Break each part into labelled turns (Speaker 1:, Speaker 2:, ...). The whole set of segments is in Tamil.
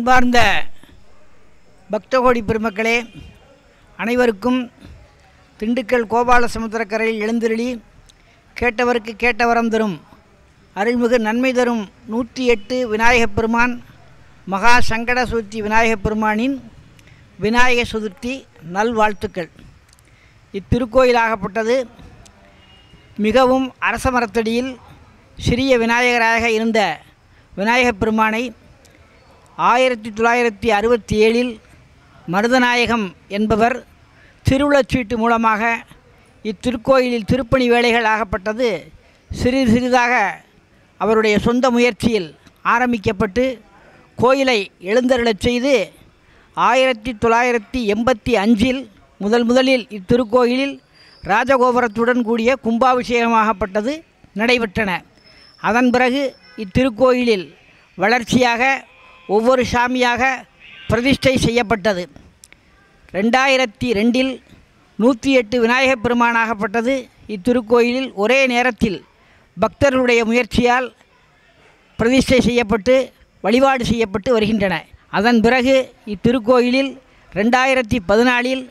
Speaker 1: அன்பார்ந்த பக்தகோடி பெருமக்களே அனைவருக்கும் திண்டுக்கல் கோபால சமுத்திரக்கரையில் எழுந்திருளி கேட்டவருக்கு கேட்டவரம் தரும் அருள்மிகு நன்மை தரும் நூற்றி எட்டு விநாயகப் பெருமான் மகா சங்கட சதுர்த்தி விநாயகப் பெருமானின் விநாயக சதுர்த்தி நல்வாழ்த்துக்கள். இத்திருக்கோயிலாகப்பட்டது மிகவும் அரச மரத்தடியில் சிறிய விநாயகராக இருந்த விநாயகப் பெருமானை ஆயிரத்தி தொள்ளாயிரத்தி அறுபத்தி ஏழில் மருதநாயகம் என்பவர் திருவுளச்சீட்டு மூலமாக இத்திருக்கோயிலில் திருப்பணி வேலைகள் ஆகப்பட்டது. சிறிது சிறிதாக அவருடைய சொந்த முயற்சியில் ஆரம்பிக்கப்பட்டு கோயிலை எழுந்தருளச் செய்து ஆயிரத்தி தொள்ளாயிரத்தி எண்பத்தி அஞ்சில் முதல் முதலில் இத்திருக்கோயிலில் ராஜகோபுரத்துடன் கூடிய கும்பாபிஷேகமாகப்பட்டது நடைபெற்றன. அதன் பிறகு இத்திருக்கோயிலில் வளர்ச்சியாக ஒவ்வொரு சாமியாக பிரதிஷ்டை செய்யப்பட்டது. ரெண்டாயிரத்தி ரெண்டில் நூற்றி எட்டு விநாயகப் பெருமானாகப்பட்டது. இத்திருக்கோயிலில் ஒரே நேரத்தில் பக்தர்களுடைய முயற்சியால் பிரதிஷ்டை செய்யப்பட்டு வழிபாடு செய்யப்பட்டு வருகின்றன. அதன் பிறகு இத்திருக்கோயிலில் ரெண்டாயிரத்தி பதினாலில்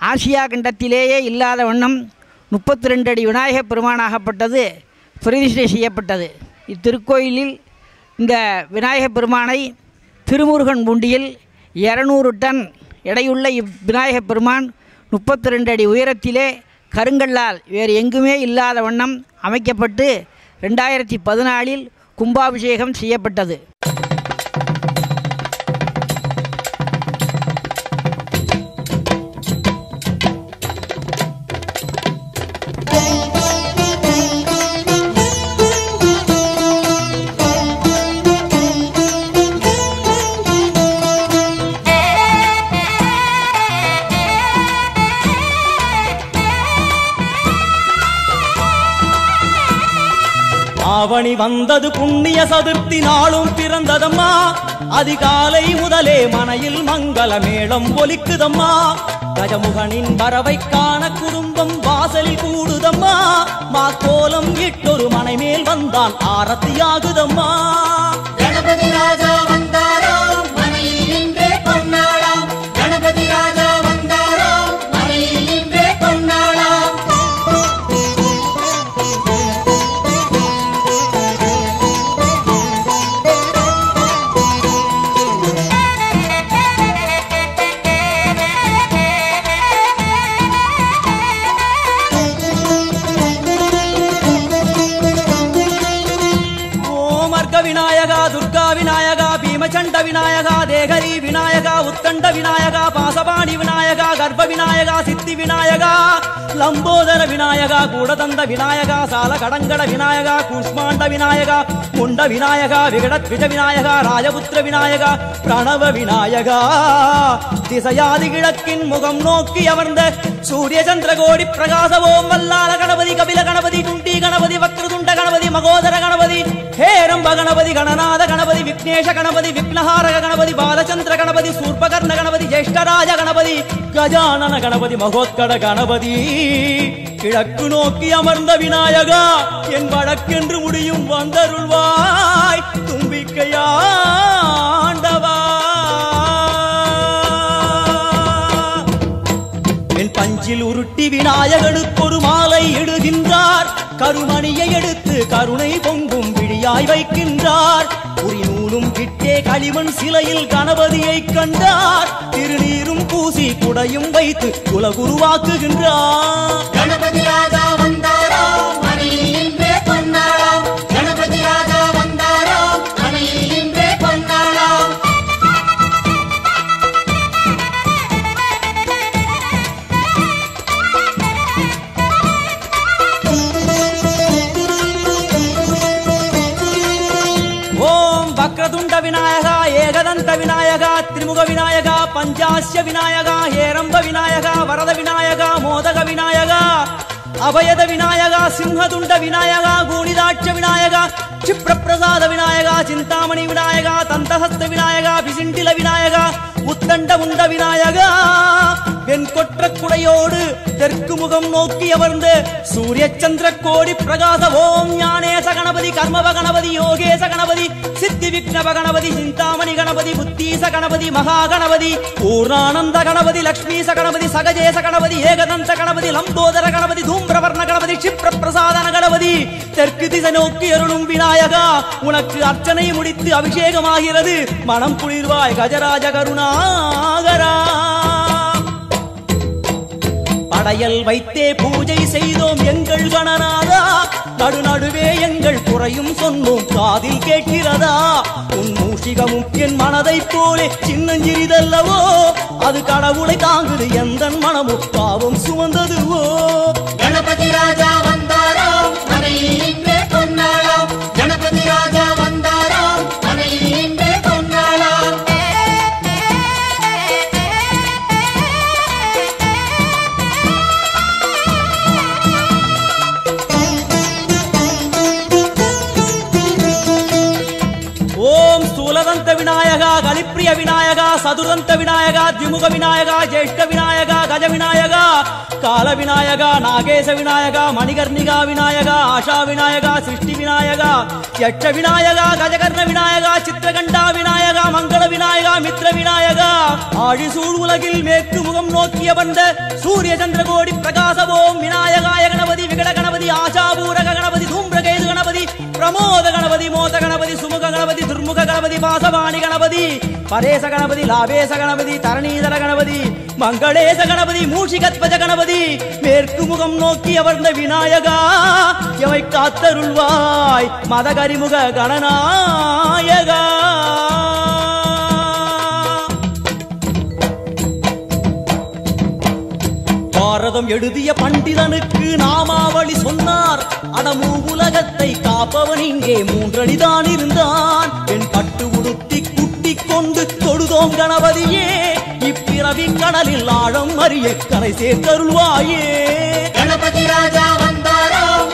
Speaker 1: ஆசியா கண்டத்திலேயே இல்லாத வண்ணம் முப்பத்தி ரெண்டு அடி விநாயகப் பெருமானாகப்பட்டது பிரதிஷ்டை செய்யப்பட்டது. இத்திருக்கோயிலில் இந்த விநாயகப் பெருமானை திருமுருகன் பூண்டியில் இரநூறு டன் எடையுள்ள இவ்விநாயகப் பெருமான் முப்பத்தி ரெண்டு அடி உயரத்திலே கருங்கல்லால் வேறு எங்குமே இல்லாத வண்ணம் அமைக்கப்பட்டு ரெண்டாயிரத்தி பதினாலில் கும்பாபிஷேகம் செய்யப்பட்டது.
Speaker 2: ஆவணி வந்தது புண்ணிய சதுர்த்தி நாளும் பிறந்ததம்மா. அதிகாலை முதலே மனையில் மங்கள மேளம் ஒலிக்குதம்மா. கஜமுகனின் வரவை காண குடும்பம் வாசலில் கூடுதம்மா. மா கோலம் இட்டொரு மனை மேல் வந்தான் ஆரத்தியாகுதம்மா.
Speaker 3: கணபதி ராஜா
Speaker 2: வந்தான் பீமச்சண்ட விநாயகா தேகரி விநாயகா உத்தண்ட விநாயகா பவானி விநாயகா கர்ப்ப விநாயகா சித்தி விநாயகா லம்போதர விநாயகா கூடதந்த விநாயகா சால கடங்கட விநாயகா கூஷ்மாண்ட விநாயகா முண்ட விநாயகா விகடத்விஜ விநாயகா ராஜபுத்திர விநாயகா பிரணவ விநாயகா. திசையாதி கிழக்கின் முகம் நோக்கி அமர்ந்த சூரிய சந்திரகோடி பிரகாச ஓம் வல்லால கணபதி கபில கணபதி துண்டி கணபதி வக்ரதுண்ட கணபதி மகோதர கணபதி ஹேரம்ப கணபதி கணநாத கணபதி விக்னேஷ கணபதி விக்னஹாரக கணபதி பாலச்சந்திர கணபதி சூர்பகர்ண கணபதி ஜேஷ்டராஜ கணபதி கஜானன கணபதி மகோத்கட கணபதி. கிழக்கு நோக்கி அமர்ந்த விநாயகா என் வழக்கென்று முடியும் வந்தருள்வாய். தும்பிக்கையா பஞ்சில் உருட்டி விநாயகனுக்கு ஒரு மாலை இடுகின்றார். கருமணியை எடுத்து கருணை பொங்கும் விழியாய் வைக்கின்றார். குறிநூலும் கிட்டே களிமண் சிலையில் கணபதியை கண்டார். திருநீரும் பூசி குடையும் வைத்து குலகுருவாக்குகின்றார்.
Speaker 3: கணபதி
Speaker 2: வந்தார். விநாயகா பஞ்சாஸ்ய விநாயகா ஹேரம்ப விநாயகா வரத விநாயகா மோதக விநாயகா அபயத விநாயகா சிம்ஹதுண்ட விநாயகா கூணிதாட்ச விநாயகா க்ஷிப்ரப்பிரசாத விநாயகா சிந்தாமணி விநாயகா தந்தஹஸ்த விநாயகா பிசிண்டில விநாயகா உத்தண்ட உண்ட என் வெண்கொற்ற குடையோடு தெற்கு முகம் நோக்கி அமர்ந்து சூரிய சந்திர கோடி பிரகாச ஓம் ஞானேச கணபதி கர்மவ கணபதி யோகேச கணபதி சித்தி விக்னவ கணபதி சிந்தாமணி கணபதி புத்தீச கணபதி மகா கணபதி பூர்ணானந்த கணபதி லக்ஷ்மீச கணபதி சகஜேச கணபதி ஏகதந்த கணபதி லம்போதர கணபதி தூம்பிரவர்ண கணபதி க்ஷிப்ர பிரசாதன கணபதி. தெற்கு திசை நோக்கி அருளும் விநாயகா உனக்கு அர்ச்சனை முடித்து அபிஷேகமாகிறது. மனம் குளிர்வாய் கஜராஜ கருணாகரா. படையல் வைத்தே பூஜை செய்தோம் எங்கள் கணநாதா. நடுநடுவே எங்கள் குறையும் சொன்னோம் காதில் கேட்கிறதா? உன் மூஷிகமும் என் மனதைப் போலே சின்னஞ்சிறிதல்லவோ? அது கடவுளை தாங்குது எந்த மனமும் பாவம் சுமந்ததுவோ?
Speaker 3: கணபதி ராஜா
Speaker 2: கலிப்பிரிய விநாயகா சதுரந்த விநாயகா திமுக விநாயகா ஜேஷ்ட விநாயகா கஜ விநாயகா கால விநாயகா நாகேச விநாயகா மணிகர்ணிகா விநாயகா ஆஷா விநாயகா சிருஷ்டி விநாயகா யட்ச விநாயகா கஜகர்ண விநாயகா சித்திரகண்டா விநாயகா மங்கள விநாயகா மித்ர விநாயகா. ஆழிசூழ் உலகில் மேற்கு முகம் நோக்கிய வந்த சூரிய சந்திரகோடி பிரகாசவோம் விநாயகாய கணபதி விகட கணபதி ஆசாபூரக கணபதி தூம்பிரகேது கணபதி பிரமோத கணபதி மோத கணபதி சுமுக கணபதி துர்முக கணபதி பாசவாணி கணபதி பரேச கணபதி லாபேச கணபதி தரணீதர கணபதி மங்களேச கணபதி மூஷிகத்வஜ கணபதி மேற்கு முகம் நோக்கி அமர்ந்த விநாயகா எவை காத்தருள்வாய் மதகரிமுக கணநாயகா. பாரதம் எழுதிய பண்டிதனுக்கு நாமாவளி சொன்னார். அடமு உலகத்தை காப்பவன் இங்கே மூன்றடிதான் இருந்தான். என் பட்டு உடுத்தி குட்டிக் கொண்டு தொடுதோம் கணபதியே. இப்பிறவி கடலில் ஆழம் அறிய கரை சேர்த்தருள்வாயே.
Speaker 3: கணபதி ராஜா
Speaker 2: வந்தாரோ?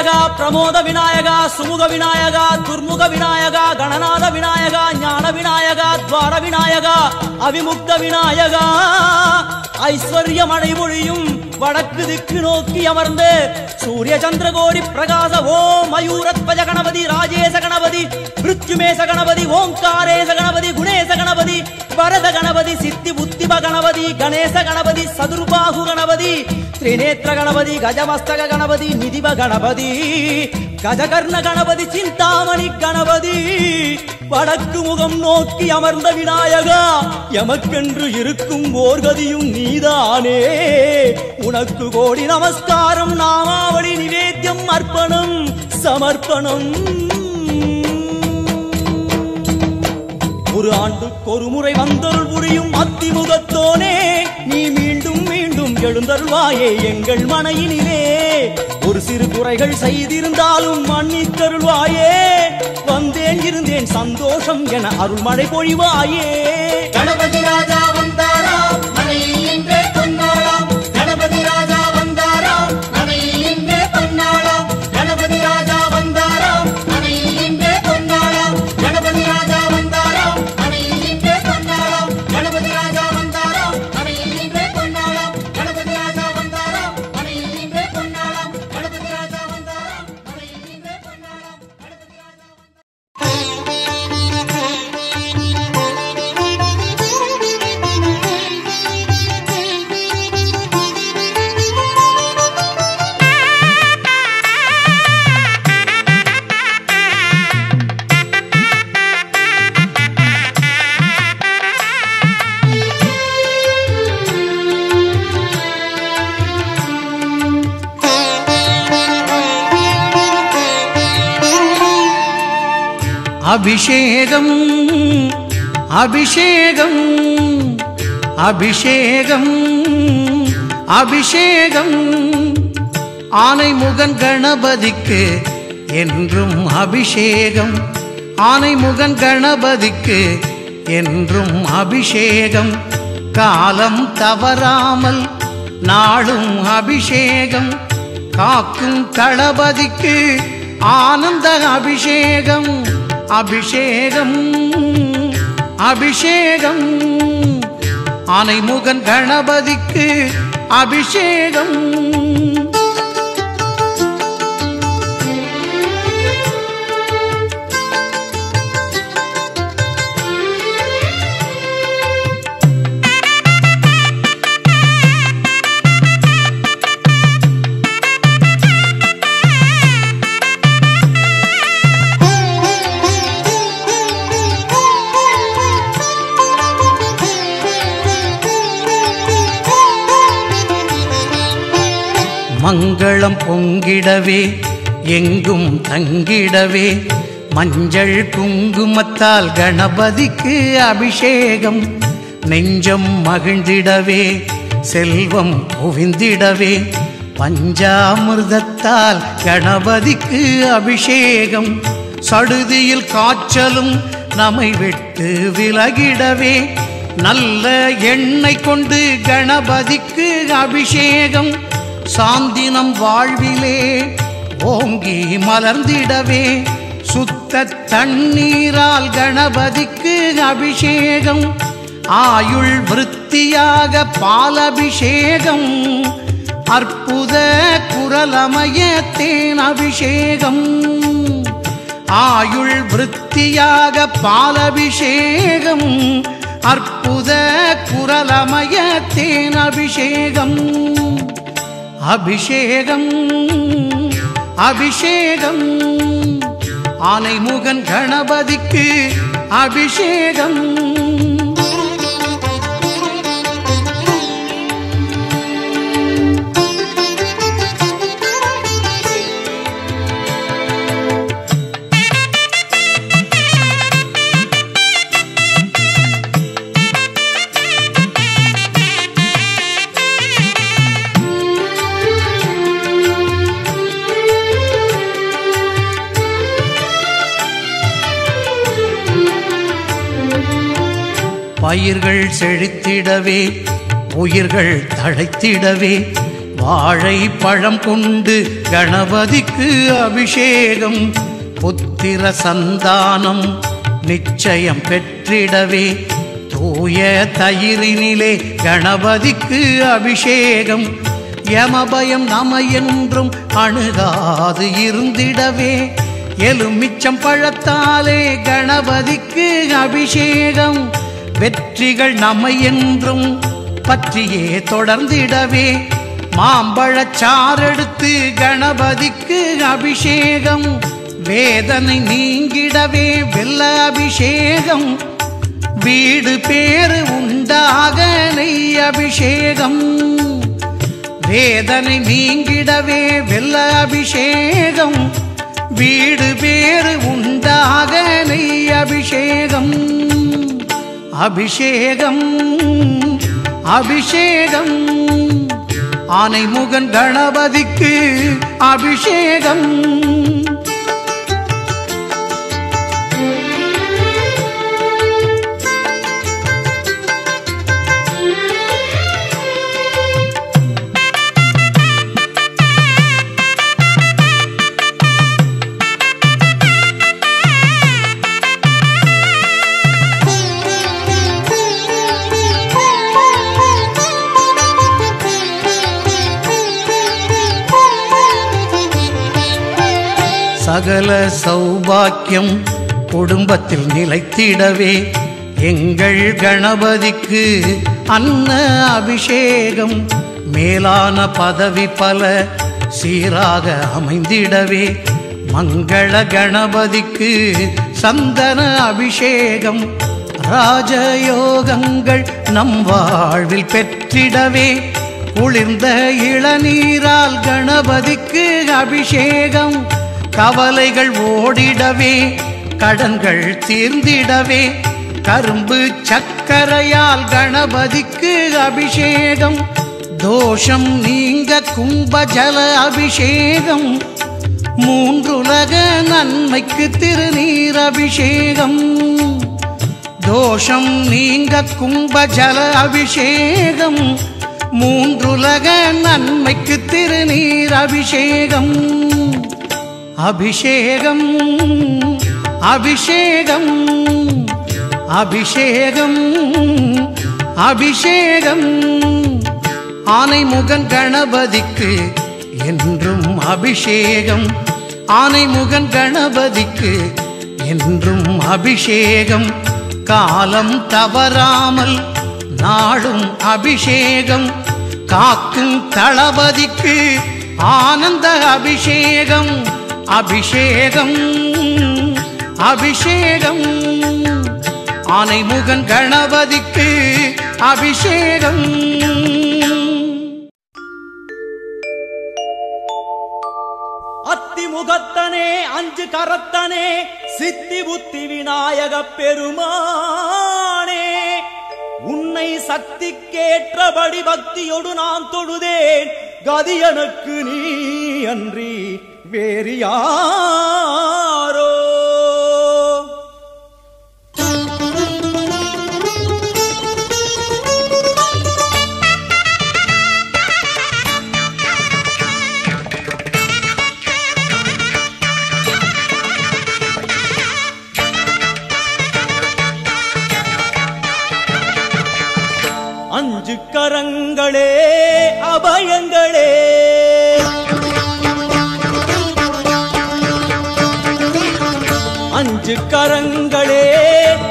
Speaker 2: விநாயகா பிரமோத விநாயகா சுமுக விநாயகா துர்முக விநாயகா கணநாத விநாயகா ஞான விநாயகா துவார விநாயகா அவிமுக்த விநாயகா. ஐஸ்வர்யம் அடைமொழியும் வடக்கு திக்கு நோக்கி அமர்ந்து சூரிய சந்திரகோடி பிரகாச ஓம் மயூரத்வஜ கணபதி ராஜேச கணபதி மிருத்யுமேச கணபதி ஓங்காரேச கணபதி குணேச கணபதி வரத கணபதி சித்தி புத்திப கணபதி கணேச கணபதி சதுர்பாகு கணபதி திரிநேத்திர கணபதி கஜமஸ்தக கணபதி நிதிவ கணபதி கஜகர்ண கணபதி சிந்தாமணி கணபதி. வடக்கு முகம் நோக்கி அமர்ந்த விநாயகா எமக்கென்று இருக்கும் ஓர்கதியும் நீதானே. உனக்கு கோடி நமஸ்காரம் நாமாவளி நிவேத்தியம் அர்ப்பணம் சமர்ப்பணம். ஒரு ஆண்டுக்கு ஒரு முறை வந்தருள் புரியும் அத்திமுகத்தோனே நீ மீண்டும் மீண்டும் எழுந்தருள்வாயே எங்கள் மனையினிலே. ஒரு சிறு குறைகள் செய்திருந்தாலும் மன்னித்தருள்வாயே. வந்தேன் இருந்தேன் சந்தோஷம் என அருள்மழை பொழிவாயே.
Speaker 3: கணபதி ராஜா வந்தாராம்
Speaker 4: அபிஷேகம் அபிஷேகம். ஆனைமுகன் கணபதிக்கு என்றும் அபிஷேகம். ஆனைமுகன் கணபதிக்கு என்றும் அபிஷேகம். காலம் தவறாமல் நாளும் அபிஷேகம். காக்கும் தளபதிக்கு ஆனந்த அபிஷேகம். அபிஷேகம் அபிஷேகம். ஆனைமுகன் கணபதிக்கு அபிஷேகம் மங்களம் பொங்கிடவே எங்கும் தங்கிடவே. மஞ்சள் குங்குமத்தால் கணபதிக்கு அபிஷேகம். நெஞ்சம் மகிழ்ந்திடவே செல்வம் குவிந்திடவே பஞ்சாமிர்தத்தால் கணபதிக்கு அபிஷேகம். சடுதியில் காய்ச்சலும் நம்மை விட்டு விலகிடவே. நல்ல எண்ணெய் கொண்டு கணபதிக்கு அபிஷேகம். சாந்தினம் வாழ்விலே ஓங்கி மலர்ந்திடவே சுத்த தண்ணீரால் கணபதிக்கு அபிஷேகம் ஆயுள் விருத்தியாக பாலபிஷேகம் அற்புத குரலமய தேன் அபிஷேகம் ஆயுள் விருத்தியாக பாலபிஷேகம் அற்புத குரலமய தேன் அபிஷேகம். அபிஷேகம் அபிஷேகம். ஆனைமுகன் கணபதிக்கு அபிஷேகம். பயிர்கள் செழித்திடவே உயிர்கள் தழைத்திடவே வாழை பழம் கொண்டு கணபதிக்கு அபிஷேகம் புத்திர சந்தானம் நிச்சயம் பெற்றிடவே தூய தயிரினிலே கணபதிக்கு அபிஷேகம். யமபயம் நம என்றும் அணுகாது இருந்திடவே எலுமிச்சம் பழத்தாலே கணபதிக்கு அபிஷேகம். வெற்றிகள் நம்மை என்றும் பற்றியே தொடர்ந்திடவே. மாம்பழச்சாரெடுத்து கணபதிக்கு அபிஷேகம். வேதனை நீங்கிடவே வெல்ல அபிஷேகம். வீடு பேரு உண்டாக நெய் அபிஷேகம். வேதனை நீங்கிடவே வெல்ல அபிஷேகம். வீடு பேரு உண்டாக நெய் அபிஷேகம். அபிஷேகம் அபிஷேகம். ஆனைமுகன் கணபதிக்கு அபிஷேகம். சகல சௌபாக்கியம் குடும்பத்தில் நிலைத்திடவே எங்கள் கணபதிக்கு அன்ன அபிஷேகம். மேலான பதவி பல சீராக அமைந்திடவே மங்கள கணபதிக்கு சந்தன அபிஷேகம். ராஜயோகங்கள் நம் வாழ்வில் பெற்றிடவே குளிர்ந்த இளநீரால் கணபதிக்கு அபிஷேகம். கவலைகள் ஓடிடவே கடன்கள் தீர்ந்திடவே கரும்பு சக்கரையால் கணபதிக்கு அபிஷேகம் தோஷம் நீங்க கும்பஜல அபிஷேகம் மூன்றுலக நன்மைக்கு திருநீர் அபிஷேகம். தோஷம் நீங்க கும்பஜல அபிஷேகம் மூன்றுலக நன்மைக்கு திருநீர் அபிஷேகம். அபிஷேகம் அபிஷேகம் அபிஷேகம் அபிஷேகம். ஆனைமுகன் கணபதிக்கு என்றும் அபிஷேகம். ஆனைமுகன் கணபதிக்கு என்றும் அபிஷேகம். காலம் தவறாமல் நாடும் அபிஷேகம். காக்கும் தளபதிக்கு ஆனந்த அபிஷேகம். அபிஷேகம் அபிஷேகம். ஆனைமுகன் கணபதிக்கு அபிஷேகம்.
Speaker 2: அத்திமுகத்தனே அஞ்சு கரத்தனே சித்தி புத்தி விநாயக பெருமானே. உன்னை சக்திக்கேற்றபடி பக்தியோடு நான் தொழுதேன். கதி எனக்கு நீ அன்றி வேறு யாரோ? அஞ்சு கரங்களே அபயங்களே அஞ்சு கரங்களே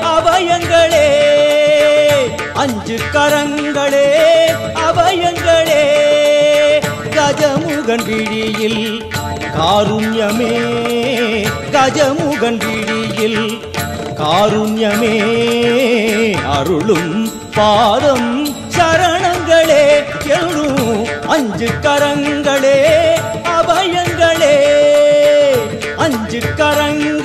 Speaker 2: அபயங்களே அஞ்சு கரங்களே அபயங்களே கஜமுகன் விழியில் காருண்யமே கஜமுகன் விழியில் காருண்யமே. அருளும் பாதம் சரணங்களே எழும் அஞ்சு கரங்களே அபயங்களே அஞ்சு கரங்கள்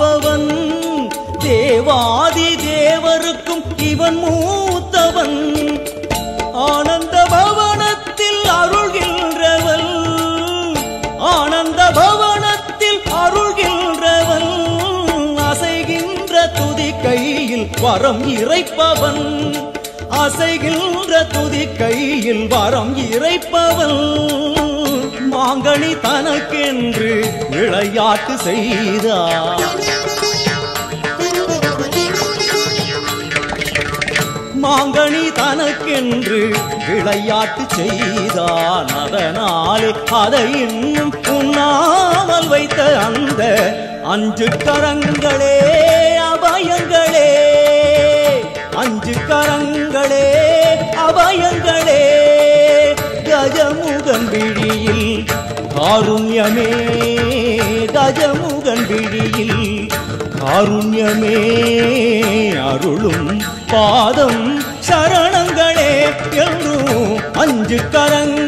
Speaker 2: காப்பவன் தேவாதி தேவருக்கும் இவன் மூத்தவன். ஆனந்த பவனத்தில் அருள்கின்றவன் ஆனந்த பவனத்தில் அருள்கின்றவன் அசைகின்ற துதி கையில் வரம் இறைப்பவன் அசைகின்ற துதி கையில் வரம் இறைப்பவன் மாங்கனி தனக்கென்று விளையாட்டு செய்தார் மாங்கனி தனக்கென்று விளையாட்டு செய்தான் அதனாலே அதை இன்னும் உண்ணாமல் வைத்த அந்த அஞ்சு கரங்களே அபயங்களே. அஞ்சு கரங்களே அபயங்களே. கஜமுகன் விழியில் காருண்யமே. கஜமுகன் விழியில் காருண்யமே அருளும் பாதம் சரணங்களே என்றும் அஞ்சு கரங்கள்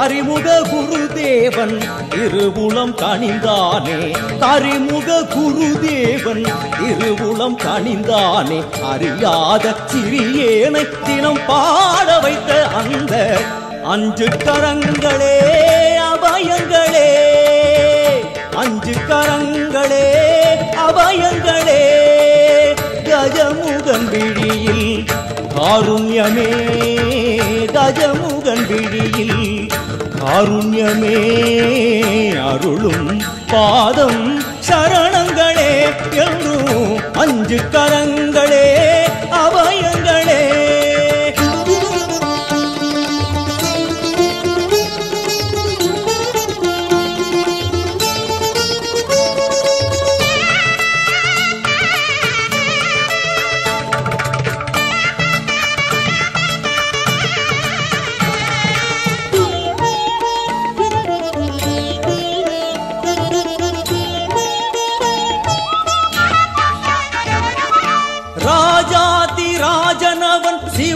Speaker 2: அறிமுக குருதேவன் திருவுளம் கணிந்தானே அறிமுக குருதேவன் திருவுளம் கணிந்தானே அறியாத சிறியேனை தினம் பாட வைத்த அந்த அஞ்சு கரங்களே அபயங்களே. அஞ்சு கரங்களே அபயங்களே. கஜமுகன் விழியில் காருண்யமே கஜமுகன் விழியில் காருண்யமே அருளும் பாதம் சரணங்களே என்றும் அஞ்சு கரங்களே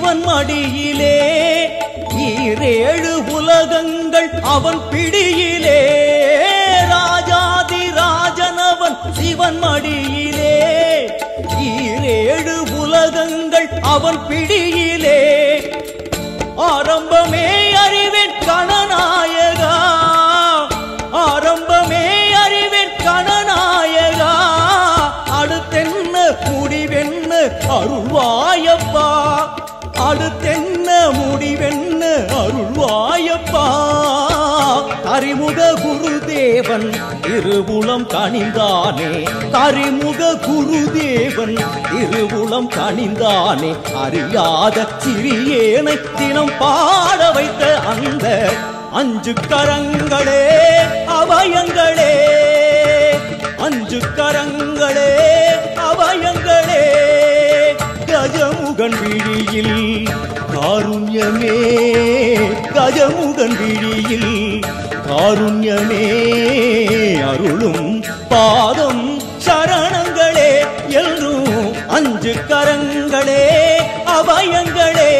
Speaker 2: இவன் மடியிலே ஈரேழு உலகங்கள் அவன் பிடியிலே. ராஜாதி ராஜனவன் சிவன் மடியிலே ஈரேழு உலகங்கள் அவன் பிடியிலே. ஆரம்பமே அறிவேன் கணநாயகா ஆரம்பமே அறிவேன் கணநாயகா. அடுத்தென்ன முடிவென்ன அருள்வாயப்பா கரிமுக குருதேவன் திருவுளம் கணிந்தானே கரிமுக குருதேவன் திருவுளம் கணிந்தானே அறியாத சிறியேனை தினம் பாட வைத்த அந்த அஞ்சு கரங்களே அவயங்களே. அஞ்சு கரங்களே அவயங்களே. கஜமுகன் விழியில் காருண்யமே கஜமுகன் விழியில் காருண்யமே அருளும் பாதம் சரணங்களே என்றும் அஞ்சு கரங்களே அபயங்களே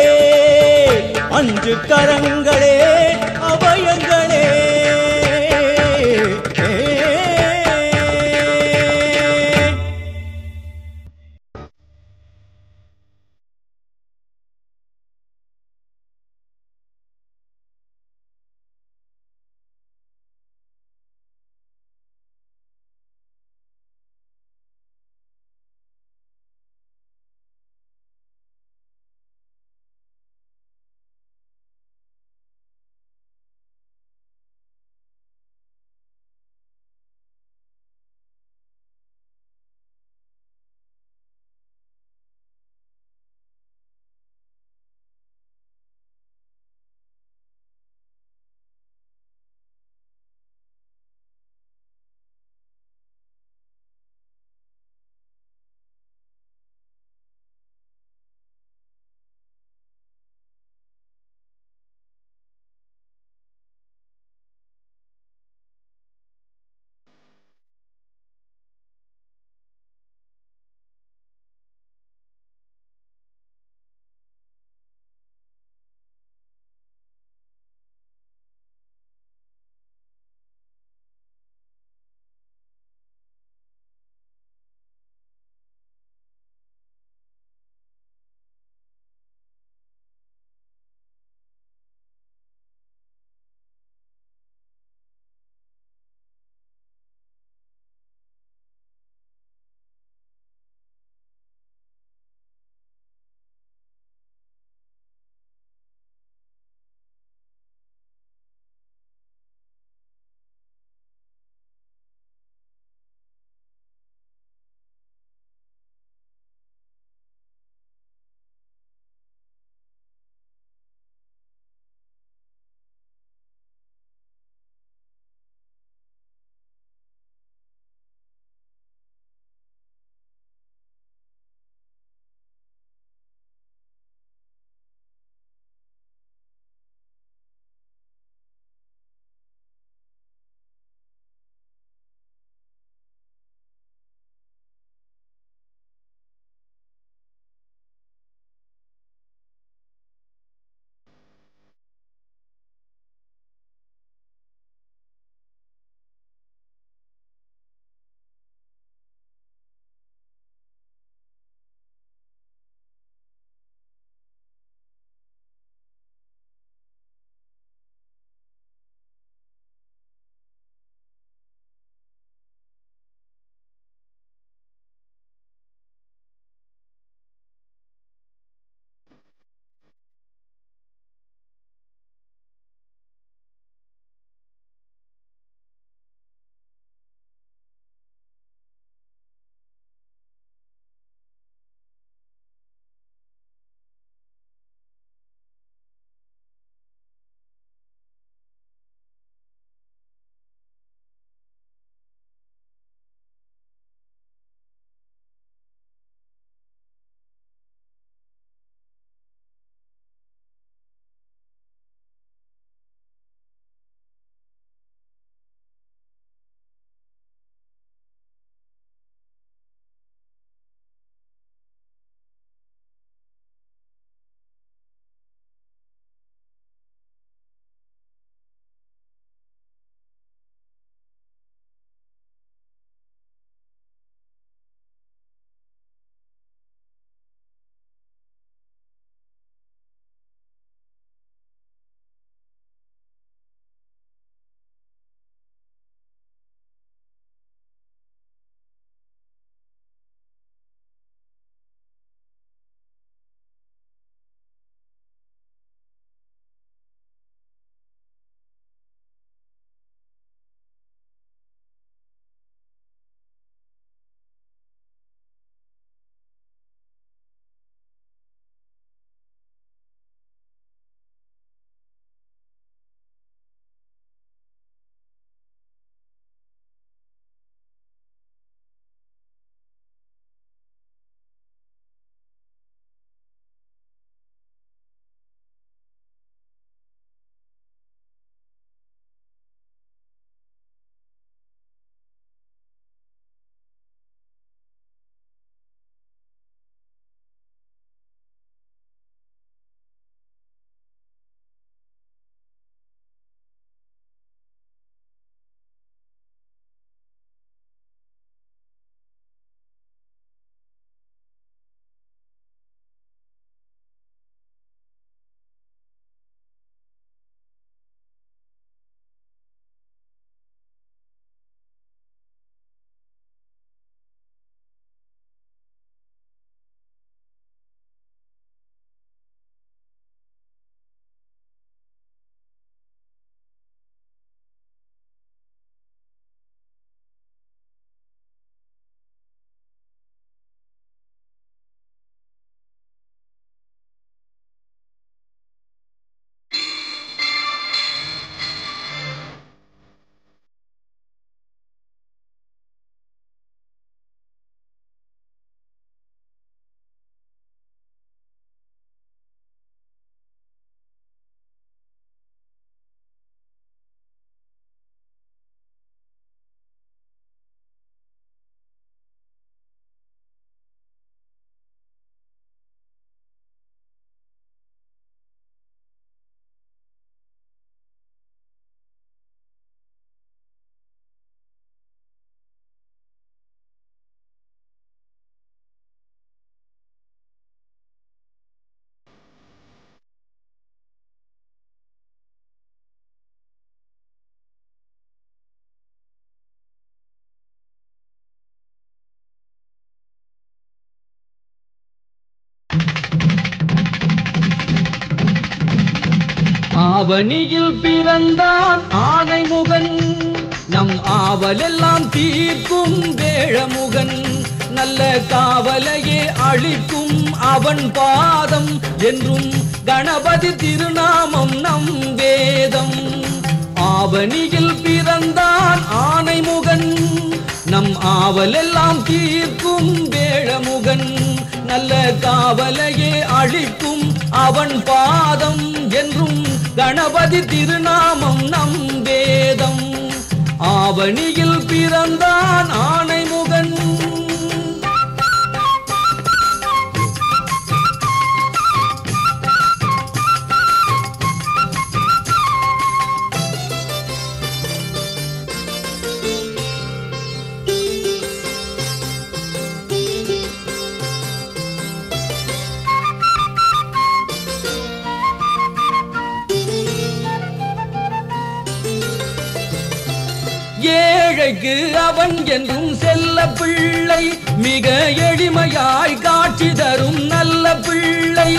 Speaker 2: அஞ்சு கரங்களே.
Speaker 5: ஆவணியில் பிறந்தான் ஆனைமுகன். நம் ஆவலெல்லாம் தீர்க்கும் வேழமுகன். நல்ல காவலையே அழிக்கும் அவன் பாதம் என்றும் கணபதி திருநாமம் நம் வேதம். ஆவணியில் பிறந்தான் ஆனைமுகன். நம் ஆவலெல்லாம் தீர்க்கும் வேழமுகன். நல்ல காவலையே அழிக்கும் அவன் பாதம் என்றும் கணபதி திருநாமம் நம் வேதம். ஆவணியில் பிறந்தான் ஆணை ஏழைக்கு அவன் என்றும் செல்ல பிள்ளை மிக எளிமையாய் காட்சி தரும் நல்ல பிள்ளை.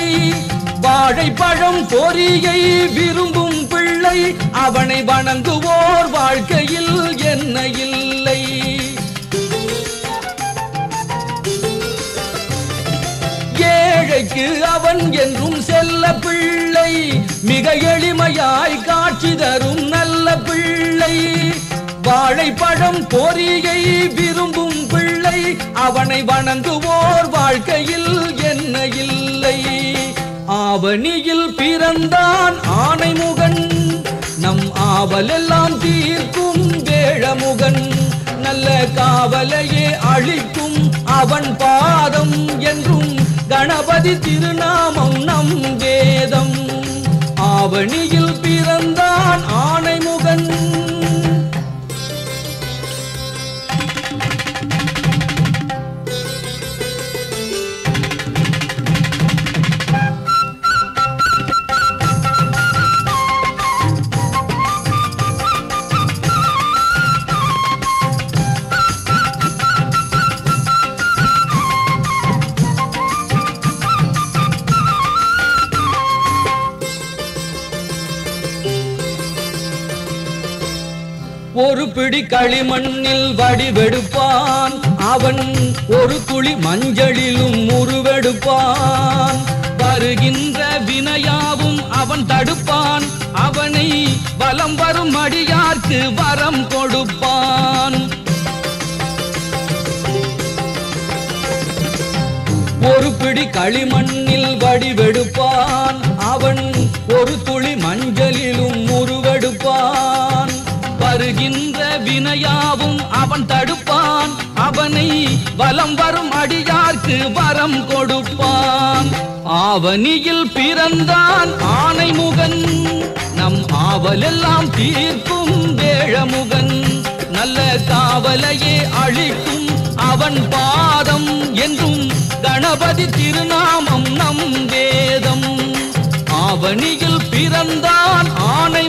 Speaker 5: வாழைப்பழம் பொறியை விரும்பும் பிள்ளை அவனை வணங்குவோர் வாழ்க்கையில் என்ன இல்லை. ஏழைக்கு அவன் என்றும் செல்ல பிள்ளை மிக எளிமையாய் காட்சி தரும் நல்ல பிள்ளை. வாழைப்பழம் பொரியை விரும்பும் பிள்ளை அவனை வணங்குவோர் வாழ்க்கையில் என்ன இல்லை. ஆவணியில் பிறந்தான் ஆனைமுகன் நம் ஆவலெல்லாம் தீர்க்கும் வேழமுகன். நல்ல காவலையே அழிக்கும் அவன் பாதம் என்றும் கணபதி திருநாமம் நம் வேதம். ஆவணியில் வடிவெடுப்பான் அவன் ஒரு துளி மஞ்சளிலும் உருவெடுப்பான். வருகின்ற வினையாவும் அவன் தடுப்பான். அவனை வலம் வரும் அடியார்க்கு வரம் கொடுப்பான். ஒரு பிடி களிமண்ணில் வடிவெடுப்பான். அவன் ஒரு துளி மஞ்சளிலும் உருவெடுப்பான். வருகின்ற வினையாவும் அவன் தடுப்பான். அவனை வலம் வரும் அடியார்க்கு வரம் கொடுப்பான். ஆவணியில் பிறந்தான் ஆனை முகன் நம் ஆவலெல்லாம் தீர்க்கும் வேழமுகன். நல்ல காவலையே அழிக்கும் அவன் பாதம் என்றும் கணபதி திருநாமம் நம் வேதம். ஆவணியில் பிறந்தான் ஆனை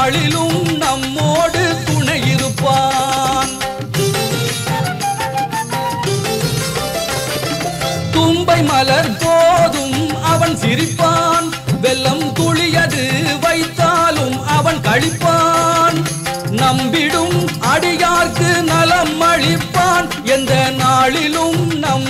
Speaker 5: நாளிலும் நம்மோடு துணை இருப்பான். தும்பை மலர் போதும் அவன் சிரிப்பான். வெள்ளம் துளியது வைத்தாலும் அவன் கழிப்பான். நம்பிடும் அடியார்க்கு நலம் அளிப்பான். எந்த நாளிலும் நம்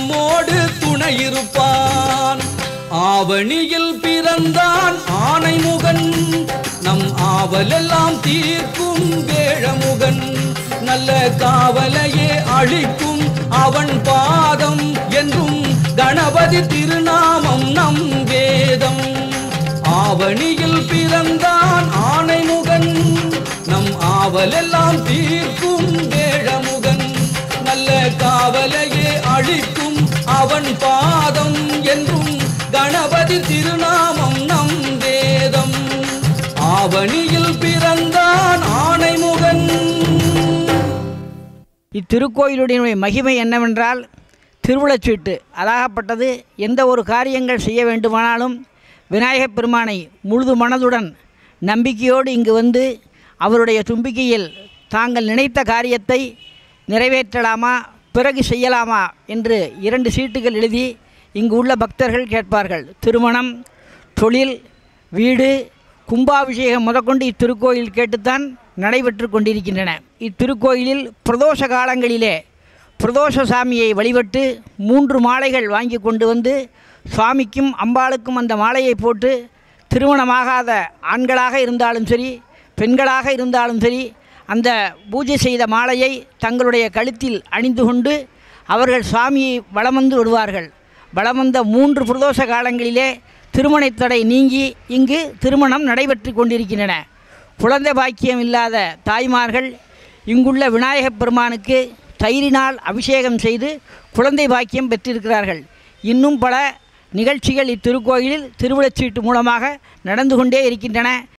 Speaker 5: ஆவணியில் பிறந்தான் ஆனைமுகன். நம் ஆவலெல்லாம் தீர்க்கும் வேழமுகன். நல்ல காவலையே அழிக்கும் அவன் பாதம் என்றும் கணபதி திருநாமம் நம் வேதம். ஆவணியில் பிறந்தான் ஆனைமுகன். நம் ஆவலெல்லாம் தீர்க்கும் வேழமுகன். நல்ல காவலையே அழிக்கும் அவன் பாதம் என்றும் கணபதி திருநாமம் நம் வேதம். ஆவணியில் பிறந்தான் ஆணைமுகன்.
Speaker 1: இத்திருக்கோயிலுடைய மகிமை என்னவென்றால் திருவிழச்சீட்டு அதாகப்பட்டது எந்த ஒரு காரியங்கள் செய்ய வேண்டுமானாலும் விநாயகப் பெருமானை முழுது மனதுடன் நம்பிக்கையோடு இங்கு வந்து அவருடைய தும்பிக்கையில் தாங்கள் நினைத்த காரியத்தை நிறைவேற்றலாமா பிறகு செய்யலாமா என்று இரண்டு சீட்டுகள் எழுதி இங்கு உள்ள பக்தர்கள் கேட்பார்கள் திருமணம் தொழில் வீடு கும்பாபிஷேகம் முதற்கொண்டு இத்திருக்கோயில் கேட்டுத்தான் நடைபெற்று கொண்டிருக்கின்றன. இத்திருக்கோயிலில் பிரதோஷ காலங்களிலே பிரதோஷ சாமியை வழிபட்டு மூன்று மாலைகள் வாங்கி கொண்டு வந்து சுவாமிக்கும் அம்பாளுக்கும் அந்த மாலையை போட்டு திருமணமாகாத ஆண்களாக இருந்தாலும் சரி பெண்களாக இருந்தாலும் சரி அந்த பூஜை செய்த மாலையை தங்களுடைய கழுத்தில் அணிந்து கொண்டு அவர்கள் சுவாமியை வலம் வந்து விடுவார்கள். வளம் வந்த மூன்று பிரதோஷ காலங்களிலே திருமணத் தடை நீங்கி இங்கு திருமணம் நடைபெற்று கொண்டிருக்கின்றன. குழந்தை பாக்கியம் இல்லாத தாய்மார்கள் இங்குள்ள விநாயகப் பெருமானுக்கு தயிரினால் அபிஷேகம் செய்து குழந்தை பாக்கியம் பெற்றிருக்கிறார்கள். இன்னும் பல நிகழ்ச்சிகள் இத்திருக்கோயிலில் திருவிழச்சீட்டு மூலமாக நடந்து கொண்டே இருக்கின்றன.